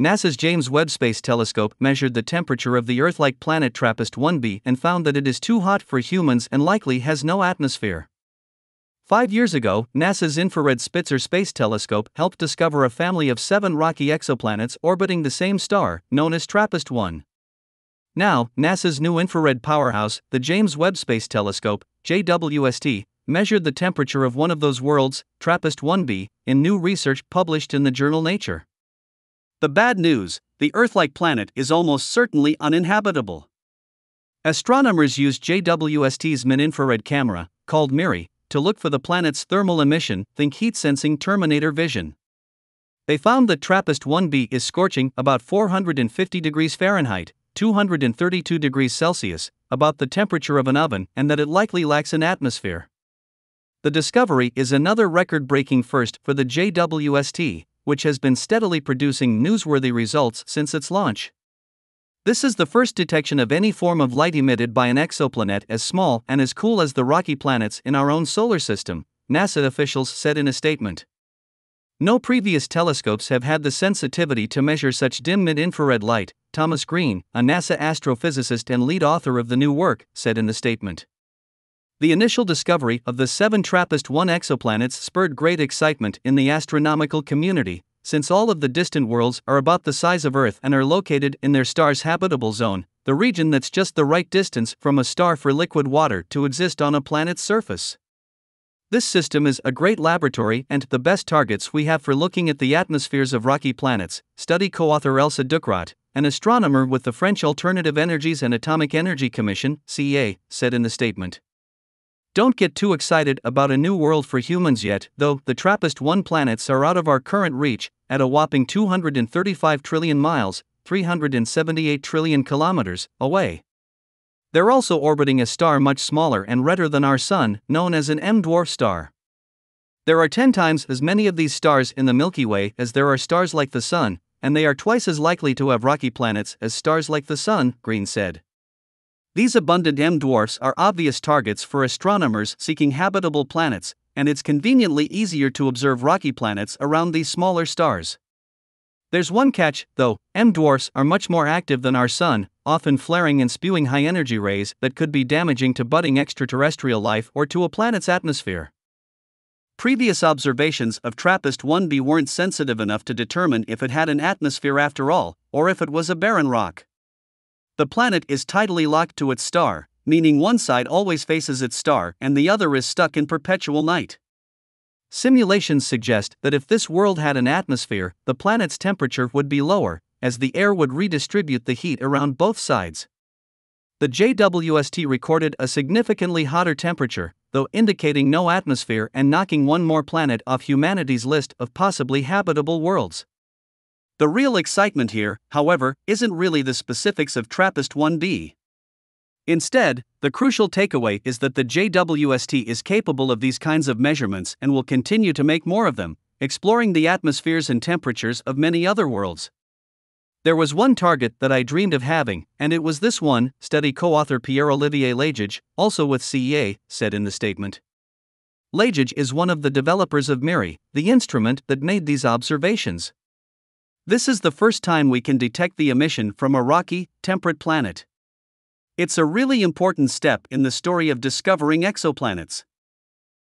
NASA's James Webb Space Telescope measured the temperature of the Earth like planet TRAPPIST 1b and found that it is too hot for humans and likely has no atmosphere. Five years ago, NASA's Infrared Spitzer Space Telescope helped discover a family of seven rocky exoplanets orbiting the same star, known as TRAPPIST 1. Now, NASA's new infrared powerhouse, the James Webb Space Telescope, JWST, measured the temperature of one of those worlds, TRAPPIST 1b, in new research published in the journal Nature. The bad news the Earth like planet is almost certainly uninhabitable. Astronomers used JWST's mid infrared camera, called MIRI, to look for the planet's thermal emission, think heat sensing Terminator vision. They found that TRAPPIST 1b is scorching about 450 degrees Fahrenheit, 232 degrees Celsius, about the temperature of an oven, and that it likely lacks an atmosphere. The discovery is another record breaking first for the JWST, which has been steadily producing newsworthy results since its launch. This is the first detection of any form of light emitted by an exoplanet as small and as cool as the rocky planets in our own solar system, NASA officials said in a statement. No previous telescopes have had the sensitivity to measure such dim mid infrared light, Thomas Greene, a NASA astrophysicist and lead author of the new work, said in the statement. The initial discovery of the seven TRAPPIST 1 exoplanets spurred great excitement in the astronomical community, since all of the distant worlds are about the size of Earth and are located in their star's habitable zone, the region that's just the right distance from a star for liquid water to exist on a planet's surface. This system is a great laboratory and the best targets we have for looking at the atmospheres of rocky planets, study co author Elsa Ducrot, an astronomer with the French Alternative Energies and Atomic Energy Commission, CEA, said in the statement. Don't get too excited about a new world for humans yet, though the TRAPPIST 1 planets are out of our current reach, at a whopping 235 trillion miles, 378 trillion kilometers, away. They're also orbiting a star much smaller and redder than our Sun, known as an M dwarf star. There are 10 times as many of these stars in the Milky Way as there are stars like the Sun, and they are twice as likely to have rocky planets as stars like the Sun, Greene said. These abundant M dwarfs are obvious targets for astronomers seeking habitable planets, and it's conveniently easier to observe rocky planets around these smaller stars. There's one catch, though M dwarfs are much more active than our Sun, often flaring and spewing high energy rays that could be damaging to budding extraterrestrial life or to a planet's atmosphere. Previous observations of TRAPPIST 1b weren't sensitive enough to determine if it had an atmosphere after all, or if it was a barren rock. The planet is tidally locked to its star, meaning one side always faces its star and the other is stuck in perpetual night. Simulations suggest that if this world had an atmosphere, the planet's temperature would be lower, as the air would redistribute the heat around both sides. The JWST recorded a significantly hotter temperature, though indicating no atmosphere and knocking one more planet off humanity's list of possibly habitable worlds. The real excitement here, however, isn't really the specifics of TRAPPIST 1b. Instead, the crucial takeaway is that the JWST is capable of these kinds of measurements and will continue to make more of them, exploring the atmospheres and temperatures of many other worlds. There was one target that I dreamed of having, and it was this one, study co author Pierre Olivier Lagage, also with CEA, said in the statement. Lagage is one of the developers of MIRI, the instrument that made these observations. This is the first time we can detect the emission from a rocky, temperate planet. It's a really important step in the story of discovering exoplanets.